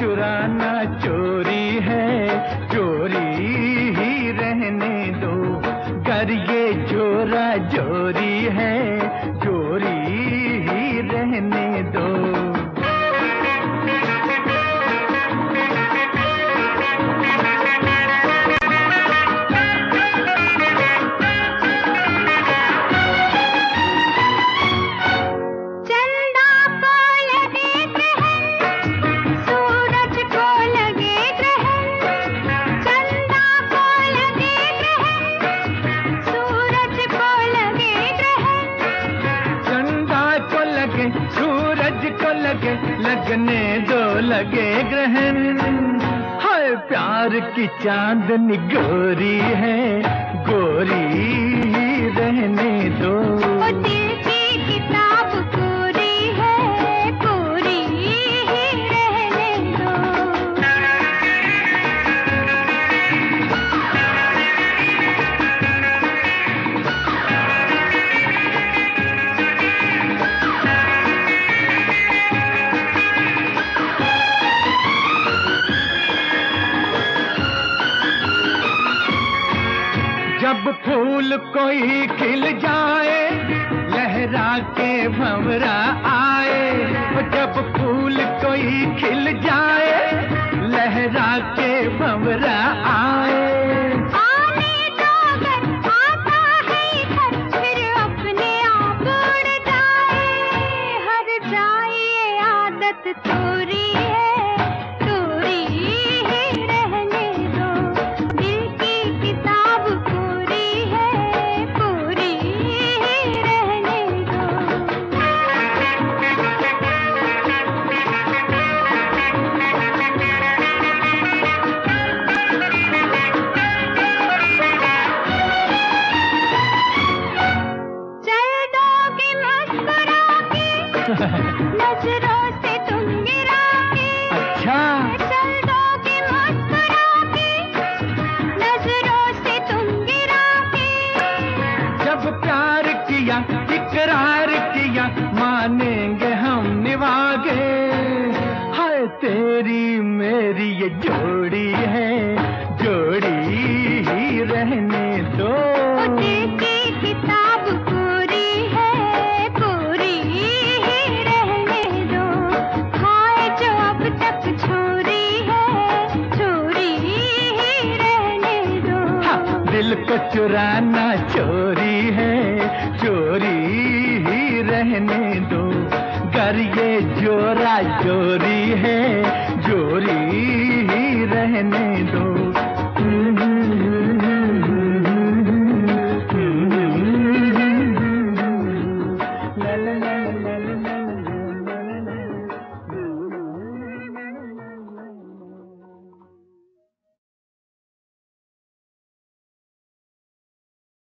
चुराना चोरी है चोरी ही रहने दो। कर ये जोरा जोरी है चोरी लगने दो लगे ग्रहण। हर प्यार की चांदनी गोरी है। जब फूल कोई खिल जाए, लहरा के भंवरा आए, जब फूल कोई खिल जाए, लहरा के भंवरा आए। आने नज़रों से तुम गिरा के अच्छा। चल दोगे मुस्कुरा के नज़रों से तुम गिरा के जब प्यार किया इकरार किया मानेंगे हम निभागे हाय तेरी मेरी ये जोड़ी है। को चुराना चोरी है चोरी ही रहने दो। कर ये जोरा जोरी है